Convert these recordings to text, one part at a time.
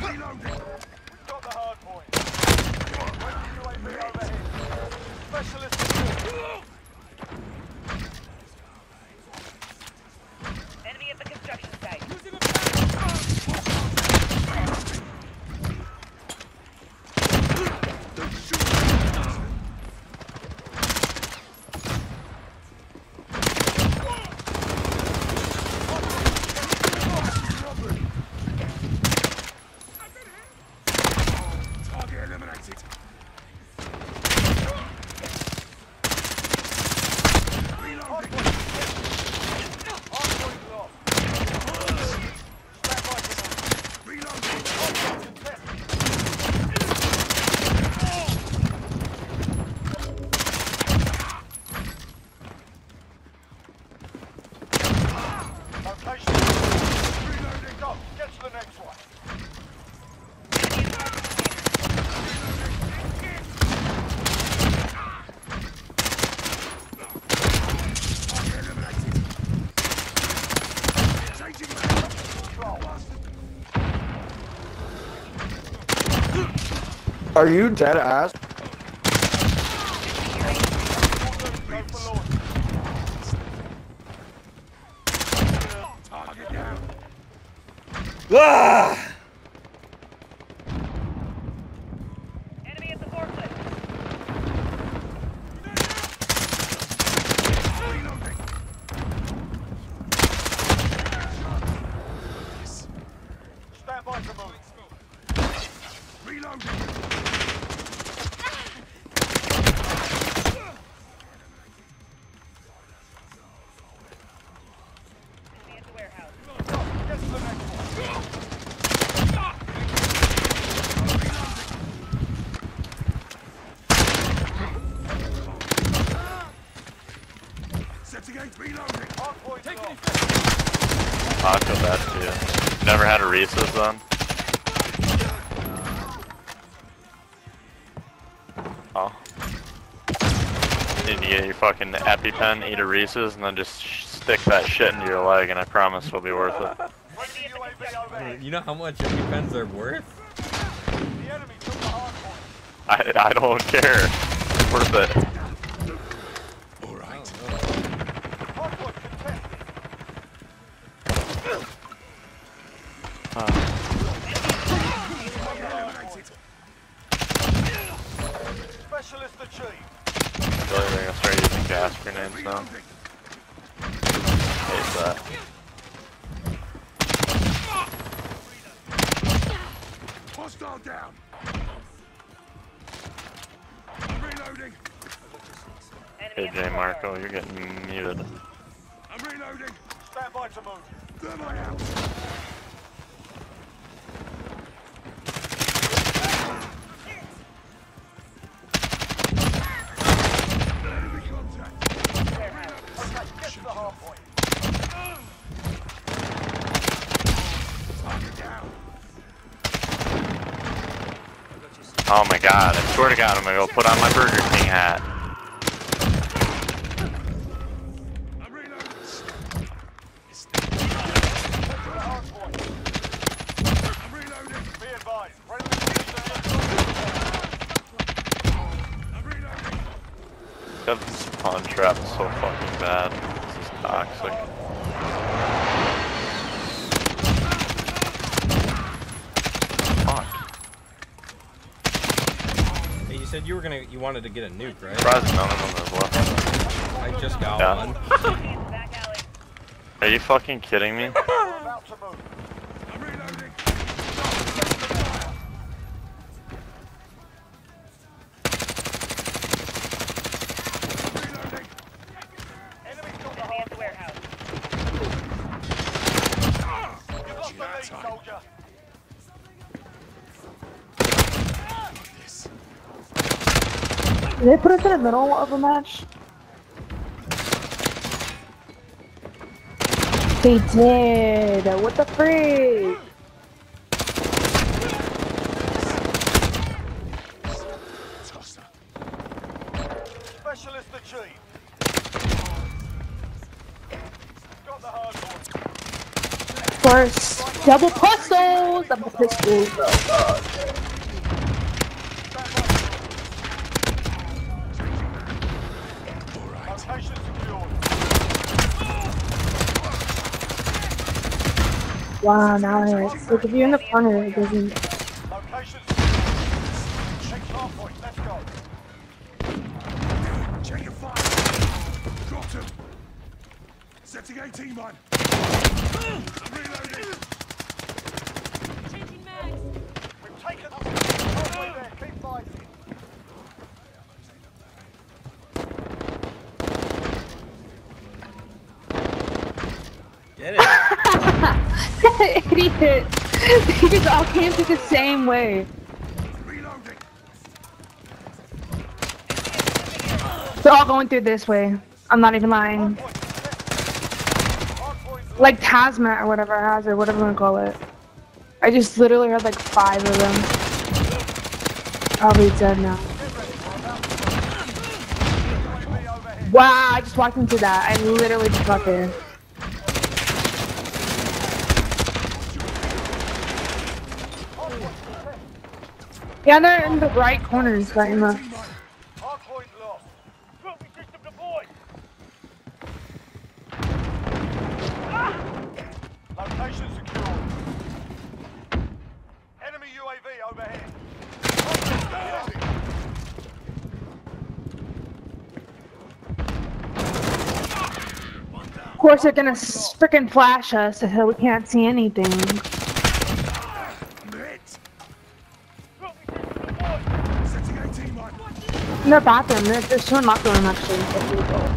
Reloading. We've got the hard point. Are you dead ass? Ah! Enemy at the forklift. Stand by to move. Reloading. Enemy at the warehouse. Go. Get to the next one. Setting eight. Reloading. Hardpoint lost. I feel bad for you. Never had a Reese's then? Oh. You need to get your fucking EpiPen, eat a Reese's, and then just sh- stick that shit into your leg, and I promise it'll be worth it. Friendly UAV overhead. You know how much EpiPens are worth? The enemy took the hardpoint. I, I don't care. It's worth it. Hardpoint contested. Specialist achieved. Really, they're gonna start using gas grenades now. Hate that. Hostile down. I'm reloading. Enemy Hey at J. Marco, you're getting muted. I'm reloading. Stand by to move. Thermite out. God, I swear to god I'm gonna go put on my Burger King hat. God, this spawn trap so fucking bad. This is toxic. Said you were gonna, you wanted to get a nuke, right? Surprised none of them have left. I just got Yeah. one. Enemy in the back alley. Are you fucking kidding me? Did they put us in the middle of a match? They did. What the freak? Specialist achieved. Got the hard point. First, double pistols. Double pistols. Oh god. Location secured. Wow, now it hurts. Like if you're in the corner, it doesn't. Secured. Next hard it. Idiot. He just all came through the same way. They're all going through this way. I'm not even lying. Like Tasmat or whatever it has or whatever you want to call it. I just literally had like five of them. Probably dead now. Wow, I just walked into that. I literally just got there. Yeah, they're in the right corners, right deployed. Location. Enemy UAV overhead. Of course, they're gonna freaking flash us so we can't see anything. In their bathroom, there- there's two in locker room actually. go.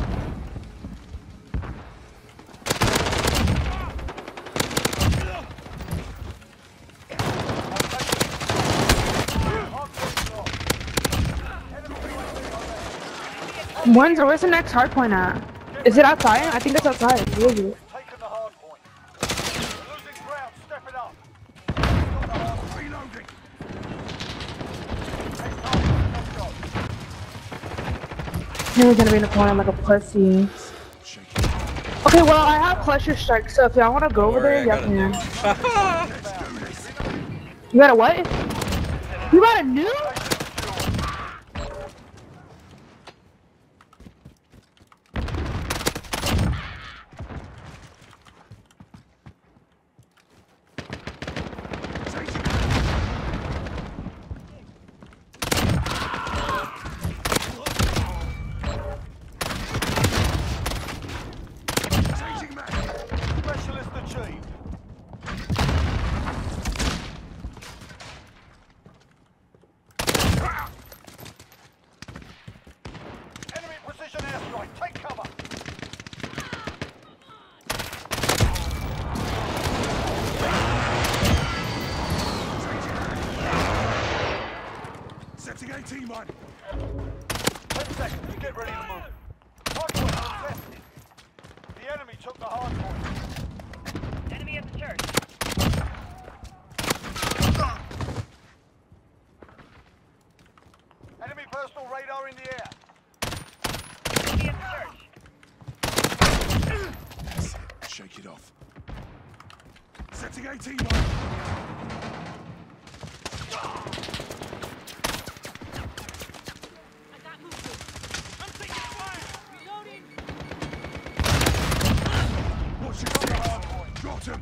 When's where's the next hard point at? Is it outside? I think it's outside. Go. You're gonna be in the corner like a pussy. Okay, well I have cluster strike, so if y'all wanna go over there, Don't y'all got a can. You got a what? You got a nuke? Specialist achieved. Enemy precision. Take cover. Setting 18 mine. Ten seconds. Get ready to move. Hardpoint contested. The enemy took the hardpoint. Enemy at the church. Enemy personal radar in the air. Enemy at the church. That's it. Shake it off. Setting 18 mine. Watch your step. Dropped him.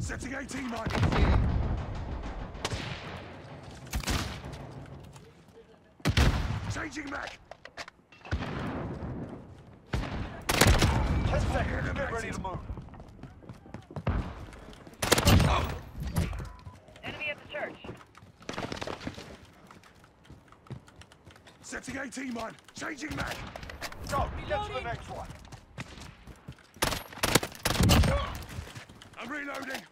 Setting 18 mine. Changing mag. Ten seconds. Get ready to move. Enemy at the church. Setting 18 mine. Changing mag. Go. Get to the next one. I'm reloading.